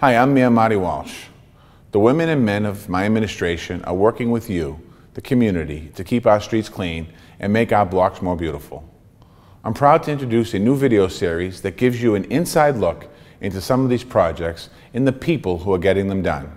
Hi, I'm Mayor Marty Walsh. The women and men of my administration are working with you, the community, to keep our streets clean and make our blocks more beautiful. I'm proud to introduce a new video series that gives you an inside look into some of these projects and the people who are getting them done.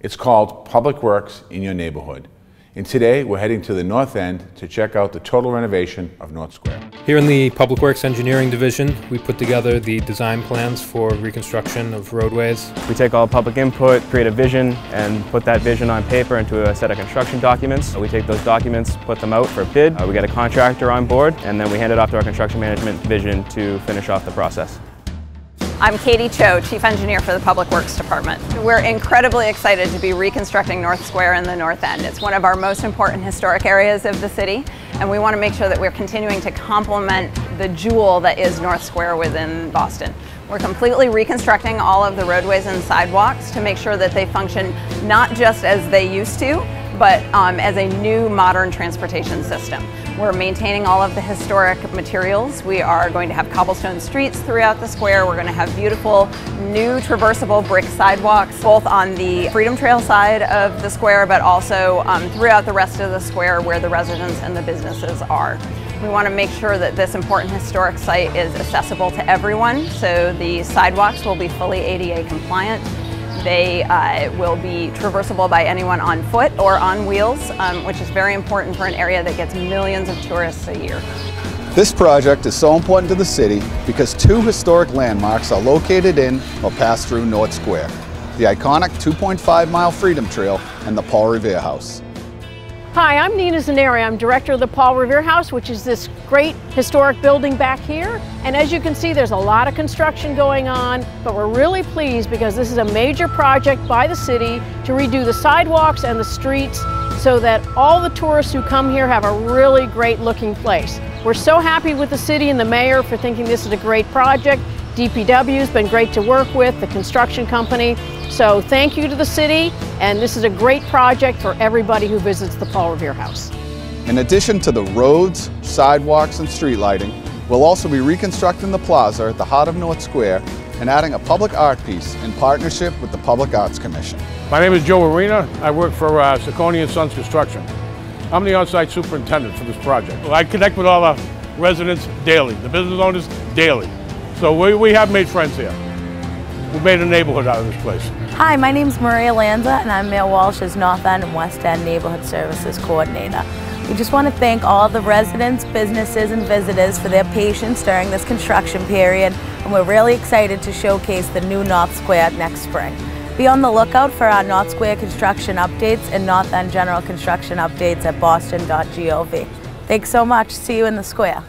It's called Public Works in Your Neighborhood. And today we're heading to the north end to check out the total renovation of North Square. Here in the Public Works Engineering Division, we put together the design plans for reconstruction of roadways. We take all public input, create a vision, and put that vision on paper into a set of construction documents. We take those documents, put them out for bid, uh, we get a contractor on board, and then we hand it off to our construction management division to finish off the process. I'm Katie Choe, Chief Engineer for the Public Works Department. We're incredibly excited to be reconstructing North Square in the North End. It's one of our most important historic areas of the city, and we want to make sure that we're continuing to complement the jewel that is North Square within Boston. We're completely reconstructing all of the roadways and sidewalks to make sure that they function not just as they used to, but um, as a new modern transportation system. We're maintaining all of the historic materials. We are going to have cobblestone streets throughout the square. We're going to have beautiful new traversable brick sidewalks, both on the Freedom Trail side of the square, but also um, throughout the rest of the square where the residents and the businesses are. We want to make sure that this important historic site is accessible to everyone, so the sidewalks will be fully ADA compliant. They uh, will be traversable by anyone on foot or on wheels, um, which is very important for an area that gets millions of tourists a year. This project is so important to the city because two historic landmarks are located in or pass through North Square. The iconic 2.5 mile Freedom Trail and the Paul Revere House. Hi, I'm Nina Zannieri. I'm director of the Paul Revere House, which is this great historic building back here. And as you can see, there's a lot of construction going on, but we're really pleased because this is a major project by the city to redo the sidewalks and the streets so that all the tourists who come here have a really great looking place. We're so happy with the city and the mayor for thinking this is a great project. DPW has been great to work with, the construction company. So thank you to the city, and this is a great project for everybody who visits the Paul Revere House. In addition to the roads, sidewalks, and street lighting, we'll also be reconstructing the plaza at the heart of North Square and adding a public art piece in partnership with the Public Arts Commission. My name is Joe Arena. I work for uh, Saccone & Sons Construction. I'm the on-site superintendent for this project. I connect with all the residents daily, the business owners daily. So we, we have made friends here. We've made a neighborhood out of this place. Hi, my name is Maria Lanza and I'm Mayor Walsh's North End and West End Neighborhood Services Coordinator. We just want to thank all the residents, businesses, and visitors for their patience during this construction period, and we're really excited to showcase the new North Square next spring. Be on the lookout for our North Square construction updates and North End general construction updates at boston.gov. Thanks so much. See you in the square.